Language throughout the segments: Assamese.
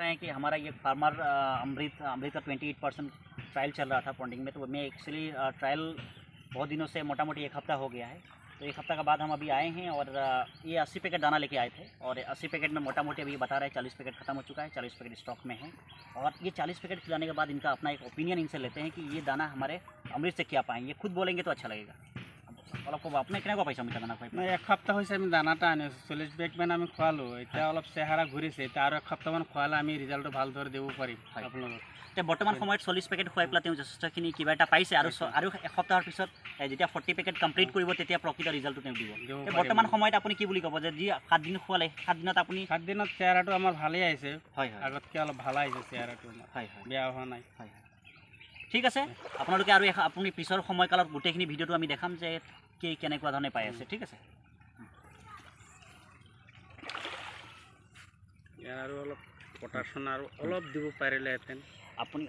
रहे हैं कि हमारा ये फार्मर अमृत अमृत का ट्वेंटी एट परसेंट ट्रायल चल रहा था पॉन्डिंग में तो मैं एक्चुअली ट्रायल बहुत दिनों से मोटा मोटी एक हफ़्ता हो गया है। तो एक हफ़्ता के बाद हम अभी आए हैं और ये अस्सी पैकेट दाना लेके आए थे और अस्सी पैकेट में मोटा मोटी अभी बता रहे हैं चालीस पैकेट खत्म हो चुका है, चालीस पैकेट स्टॉक में है। और ये चालीस पैकेट खिलाने के बाद इनका अपना एक ओपिनियन इनसे लेते हैं कि ये दाना हमारे अमृत से क्या पाएँ ये खुद बोलेंगे तो अच्छा लगेगा। অলপ ক'ব আপুনি কেনেকুৱা পাইছে অমিতা দানা খুৱাই এক সপ্তাহ হৈছে আমি দানাটা আনি আছোঁ চল্লিছ বেগমান আমি খোৱালোঁ এতিয়া অলপ চেহেৰা ঘূৰিছে এতিয়া আৰু এক সপ্তাহমান খোৱালে আমি ৰিজাল্টটো ভালদৰে দিব পাৰিম। আপোনালোকক। এতিয়া বৰ্তমান সময়ত চল্লিছ পেকেট খুৱাই পেলাই তেওঁ যথেষ্টখিনি কিবা এটা পাইছে আৰু আৰু এসপ্তাহৰ পিছত যেতিয়া ফৰ্টি পেকেট কমপ্লিট কৰিব তেতিয়া প্ৰকৃত ৰিজাল্টটো তেওঁ দিব। বৰ্তমান সময়ত আপুনি কি বুলি ক'ব যে যি সাত দিন খোৱালে সাত দিনত আপুনি সাত দিনত চেহেৰাটো আমাৰ ভালেই আহিছে। হয় হয়। আগতকৈ অলপ ভাল আহিছে চেহেৰাটো হয় হয়। বেয়া হোৱা নাই। হয় হয়। ঠিক আছে আপোনালোকে আৰু আপুনি পিছৰ সময়কালত গোটেইখিনি ভিডিঅ'টো আমি দেখাম যে কি কেনেকুৱা ধৰণে পাই আছে ঠিক আছে ইয়াৰ আৰু অলপ পটাচন আৰু অলপ দিব পাৰিলেহেঁতেন अपनी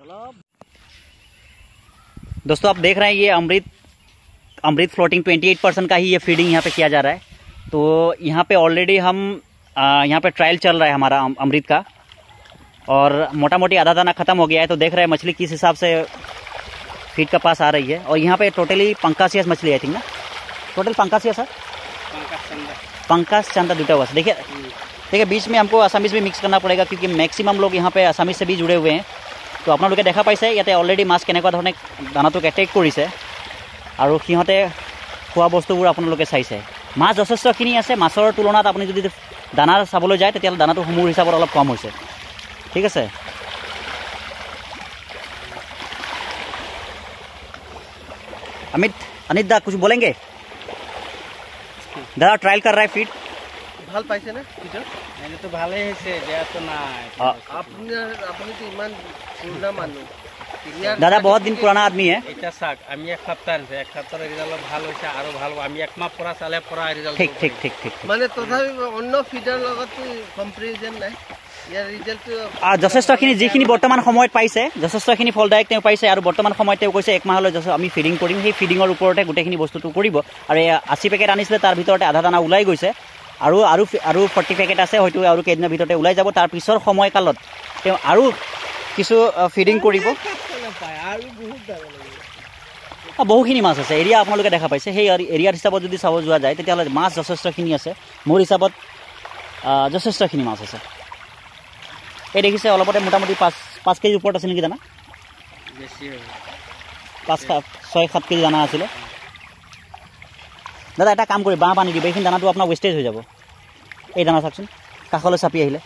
दोस्तों आप देख रहे हैं ये अमृत अमृत फ्लोटिंग 28 परसेंट का ही ये फीडिंग यहाँ पे किया जा रहा है तो यहाँ पे ऑलरेडी हम आ, यहाँ पे ट्रायल चल रहा है हमारा अम- अमृत का और मोटा मोटी आधा दाना खत्म हो गया है तो देख रहे हैं मछली किस हिसाब से फीड का पास आ रही है और यहाँ पे टोटली पंकासियस मछली आई थिंक ना टोटल पंकासियस है পংকজ চন্দা पंकज चंदा दूटा हुआ देखिए देखिए बीच में हमको असामीज भी मिक्स करना पड़ेगा क्योंकि मैक्सिमम लोग यहाँ पे असामीज से भी जुड़े हुए हैं তো আপোনালোকে দেখা পাইছে ইয়াতে অলৰেডি মাছ কেনেকুৱা ধৰণে দানাটোক এটেক কৰিছে আৰু সিহঁতে খোৱা বস্তুবোৰ আপোনালোকে চাইছে মাছ যথেষ্টখিনি আছে মাছৰ তুলনাত আপুনি যদি দানা চাবলৈ যায় তেতিয়াহ'লে দানাটো সমূহ হিচাপত অলপ কম হৈছে ঠিক আছে अमित अनित दा कुछ बोलेंगे দাদা ট্রায়াল কর রায় ফিড ভাল পাইছে না কিছু এনেতো ভালেই হৈছে বেয়াতো নাই আপোনাৰ আপুনি তো ইমান পুৰণা মানুহ দাদা বহুত দিন পুৰণা আদমি হে এতিয়া চাওক আমি এক সপ্তাহ হৈছে এক সপ্তাহৰ ৰিজাল্ট ভাল হৈছে আৰু ভাল আমি একমাহ পৰা চালে পৰা ৰিজাল্ট ঠিক ঠিক ঠিক ঠিক মানে তথাপি অন্য ফিডাৰ লগতো কম্পেৰিজন নাই যথেষ্টখিনি যিখিনি বৰ্তমান সময়ত পাইছে যথেষ্টখিনি ফলদায়ক তেওঁ পাইছে আৰু বৰ্তমান সময়ত তেওঁ কৈছে এক মাহলৈ যথেষ্ট আমি ফিডিং কৰিম। সেই ফিডিঙৰ ওপৰতে গোটেইখিনি বস্তুটো কৰিব। আৰু এই আশী পেকেট আনিছিলে তাৰ ভিতৰতে আধা দানা ওলাই গৈছে। আৰু আৰু আৰু ফৰ্টি পেকেট আছে হয়তো আৰু কেইদিনৰ ভিতৰতে ওলাই যাব। তাৰ পিছৰ সময়কালত তেওঁ আৰু কিছু ফিডিং কৰিব। বহুখিনি মাছ আছে। এৰিয়া আপোনালোকে দেখা পাইছে। সেই এৰি- এৰিয়াৰ হিচাপত যদি চাব যোৱা যায় তেতিয়াহ'লে মাছ যথেষ্টখিনি আছে। মোৰ হিচাপত যথেষ্টখিনি মাছ আছে। এই দেখিছে অলপতে মোটামুটি পাঁচ পাঁচ কেজিৰ ওপৰত আছে নেকি দানা পাঁচ ছয় সাত কেজি দানা আছিলে। দাদা এটা কাম কৰি বাঁহ পানী দিব। এইখিনি দানাটো আপোনাৰ ৱেষ্টেজ হৈ যাব। এই দানা চাওকচোন। কাষলৈ চাপি আহিলে।